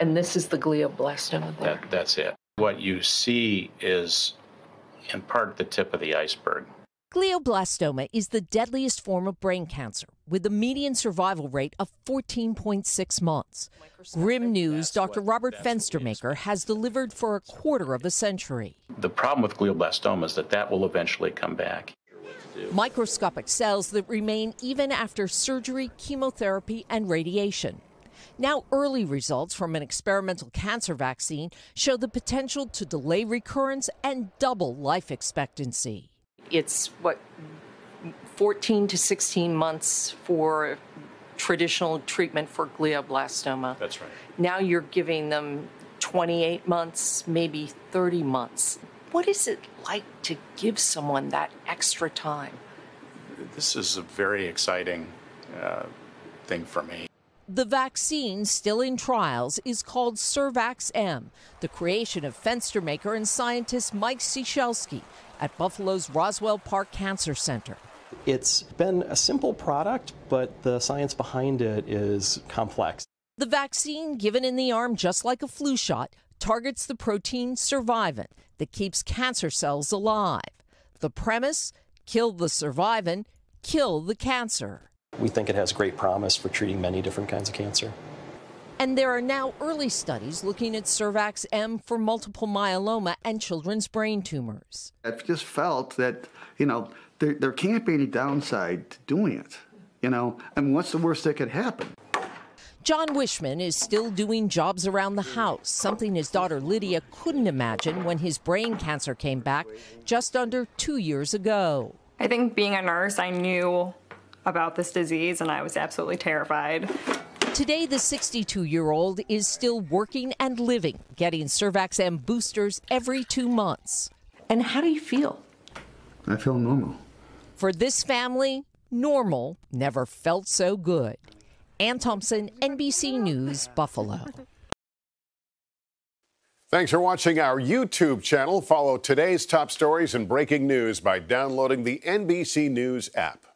And this is the glioblastoma there. That, that's it. What you see is, in part, the tip of the iceberg. Glioblastoma is the deadliest form of brain cancer, with a median survival rate of 14.6 months. Grim news Dr. Robert Fenstermaker has delivered for a quarter of a century. The problem with glioblastoma is that that will eventually come back. Microscopic cells that remain even after surgery, chemotherapy, and radiation. Now, early results from an experimental cancer vaccine show the potential to delay recurrence and double life expectancy. It's what 14 to 16 months for traditional treatment for glioblastoma. That's right. Now you're giving them 28 months, maybe 30 months. What is it like to give someone that extra time? This is a very exciting uh, thing for me. The vaccine still in trials is called SurVaxM, the creation of Fenstermaker and scientist Mike Ciesielski at Buffalo's Roswell Park Cancer Center. It's been a simple product, but the science behind it is complex. The vaccine, given in the arm just like a flu shot, targets the protein survivin that keeps cancer cells alive. The premise kill the survivin, kill the cancer. We think it has great promise for treating many different kinds of cancer. And there are now early studies looking at SurVaxM for multiple myeloma and children's brain tumors. I've just felt that, you know, there, there can't be any downside to doing it. You know, I mean, what's the worst that could happen? John Wishman is still doing jobs around the house, something his daughter Lydia couldn't imagine when his brain cancer came back just under two years ago. I think being a nurse, I knew about this disease and I was absolutely terrified. Today, the 62 year old is still working and living, getting SurVaxM boosters every two months. And how do you feel? I feel normal. For this family, normal never felt so good. Anne Thompson, NBC News, Buffalo. Thanks for watching our YouTube channel. Follow today's top stories and breaking news by downloading the NBC News app.